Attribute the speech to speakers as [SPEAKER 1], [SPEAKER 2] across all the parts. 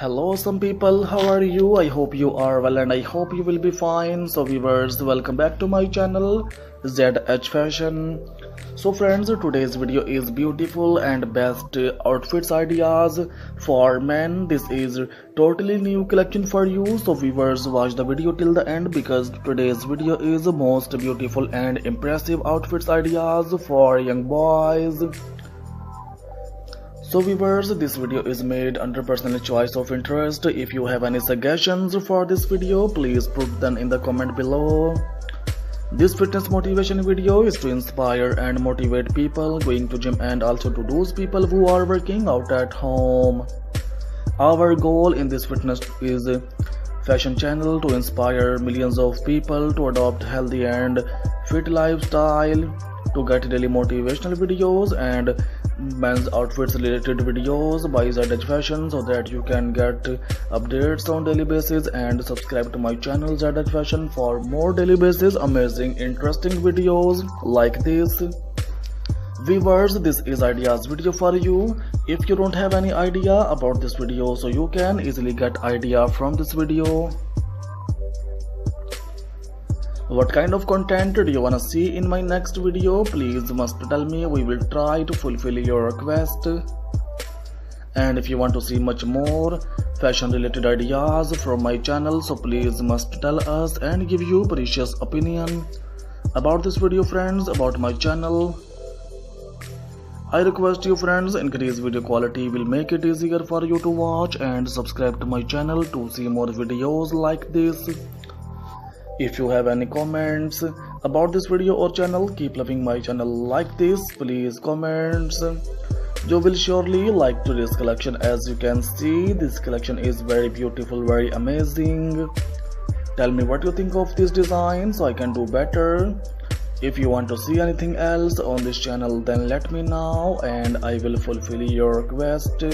[SPEAKER 1] Hello, some people. How are you? I hope you are well and I hope you will be fine. So, viewers, welcome back to my channel ZH Fashion. So, friends, today's video is beautiful and best outfits ideas for men. This is totally new collection for you. So, viewers, watch the video till the end because today's video is most beautiful and impressive outfits ideas for young boys. So viewers, this video is made under personal choice of interest. If you have any suggestions for this video, please put them in the comment below. This fitness motivation video is to inspire and motivate people going to gym and also to those people who are working out at home. Our goal in this fitness is fashion channel to inspire millions of people to adopt healthy and fit lifestyle to get daily motivational videos and men's outfits related videos by ZH Fashion so that you can get updates on daily basis and subscribe to my channel ZH Fashion for more daily basis amazing interesting videos like this. Viewers, this is ideas video for you. If you don't have any idea about this video so you can easily get idea from this video. What kind of content do you wanna see in my next video? Please must tell me. We will try to fulfill your request. And if you want to see much more fashion related ideas from my channel, so please must tell us and give you precious opinion about this video friends about my channel. I request you friends increase video quality will make it easier for you to watch and subscribe to my channel to see more videos like this. If you have any comments about this video or channel, keep loving my channel. Like this. Please comments. You will surely like today's collection. As you can see this collection is very beautiful very amazing. Tell me what you think of this design so i can do better. If you want to see anything else on this channel then let me know and i will fulfill your request.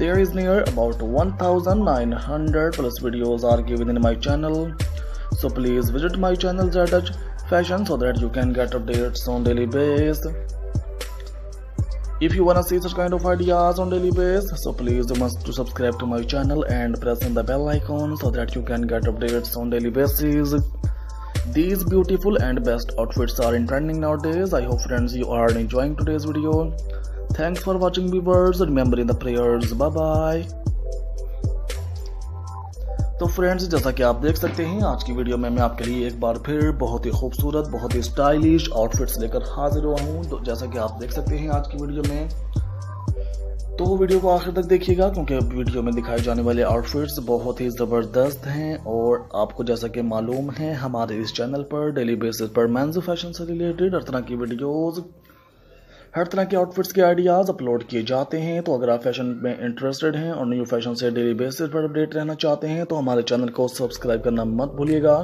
[SPEAKER 1] There is near about 1900 plus videos are given in my channel so please visit my channel ZH Fashion so that you can get updates on daily basis. If you wanna see such kind of ideas on daily basis, so please must to subscribe to my channel and press on the bell icon so that you can get updates on daily basis. These beautiful and best outfits are in trending nowadays. I hope friends you are enjoying today's video. Thanks for watching viewers. Remember in the prayers. Bye bye. तो friends जैसा कि आप देख सकते हैं, आज की video में मैं आपके लिए एक बार फिर बहुत ही खूबसूरत, बहुत ही स्टाइलिश आउटफिट्स लेकर हाजिर हुआ हूँ। तो जैसा कि आप देख सकते हैं आज की वीडियो में तो वीडियो को आखिर तक देखिएगा, क्योंकि वीडियो में दिखाए जाने वाले आउटफिट्स बहुत ही ज़बरदस्त हैं और आपको जैसा कि मालूम है, हमारे इस चैनल पर डेली बेसिस पर मेंस फ़ैशन से रिलेटेड हर तरह की वीडियोज़ हर तरह के आउटफिट्स के आइडियाज़ अपलोड किए जाते हैं तो अगर आप फ़ैशन में इंटरेस्टेड हैं और न्यू फ़ैशन से डेली बेसिस पर अपडेट रहना चाहते हैं तो हमारे चैनल को सब्सक्राइब करना मत भूलिएगा।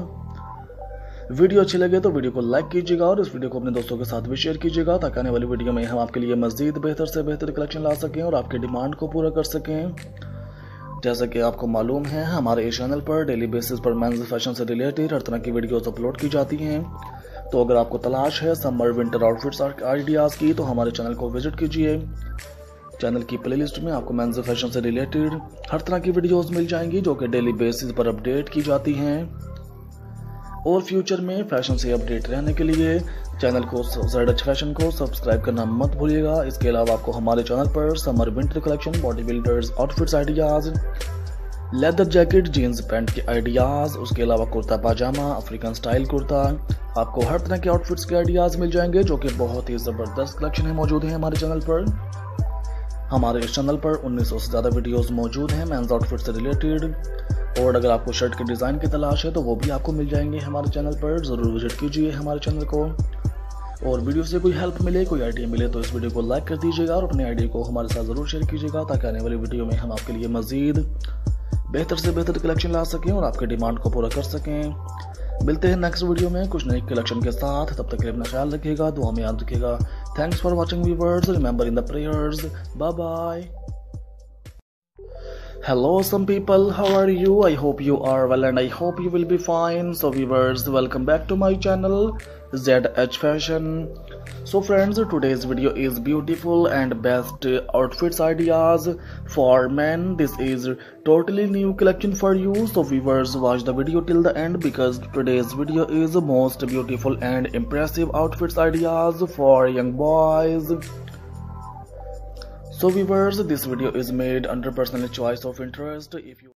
[SPEAKER 1] वीडियो अच्छी लगे तो वीडियो को लाइक कीजिएगा और इस वीडियो को अपने दोस्तों के साथ भी शेयर कीजिएगा, ताकि आने वाली वीडियो में हम आपके लिए मजीद बेहतर से बेहतर कलेक्शन ला सकें और आपकी डिमांड को पूरा कर सकें। जैसा कि आपको मालूम है, हमारे इस चैनल पर डेली बेसिस पर मैं फ़ैशन से रिलेटेड हर तरह की वीडियोस अपलोड की जाती हैं। तो अगर आपको तलाश है समर विंटर आउटफिट्स आइडियाज़ की तो हमारे चैनल को विज़िट कीजिए। चैनल की प्लेलिस्ट में आपको मेंस फ़ैशन से रिलेटेड हर तरह की वीडियोस मिल जाएँगी, जो कि डेली बेसिस पर अपडेट की जाती हैं। और फ्यूचर में फ़ैशन से अपडेट रहने के लिए चैनल को जेड फ़ैशन को सब्सक्राइब करना मत भूलिएगा। इसके अलावा आपको हमारे चैनल पर summer winter collection, body builders, outfits, ideas leather jacket, jeans, pant के आइडियाज़, उसके अलावा कुर्ता पाजामा अफ्रीकन स्टाइल कुर्ता। आपको हर तरह के आउटफिट्स के आइडियाज़ मिल जाएँगे, जो कि बहुत ही ज़बरदस्त कलेक्शन है मौजूद है हमारे चैनल पर। हमारे इस चैनल पर 1900 से ज़्यादा वीडियोस मौजूद हैं, मेंस आउटफिट से रिलेटेड। और अगर आपको शर्ट के डिज़ाइन की तलाश है तो वो भी आपको मिल जाएँगे हमारे चैनल पर। ज़रूर विज़िट कीजिए हमारे चैनल को। और वीडियो से कोई हेल्प मिले, कोई आइडिया मिले तो इस वीडियो को लाइक कर दीजिएगा और अपने आइडिया को हमारे साथ ज़रूर शेयर कीजिएगा, ताकि आने वाली वीडियो में हम आपके लिए मज़ीद बेहतर से बेहतर कलेक्शन ला सकें और आपके डिमांड को पूरा कर सकें। मिलते हैं नेक्स्ट वीडियो में, कुछ नए कलेक्शन के साथ। तब तक के लिए अपना ख्याल रखिएगा, दुआ में याद रखिएगा। Thanks for watching viewers remember in the prayers bye bye Hello, some people. How are you? I hope you are well and I hope you will be fine. So, viewers, welcome back to my channel ZH Fashion. So, friends, today's video is beautiful and best outfits ideas for men. This is totally new collection for you. So, viewers, watch the video till the end because today's video is most beautiful and impressive outfits ideas for young boys. So viewers, this video is made under personal choice of interest. If you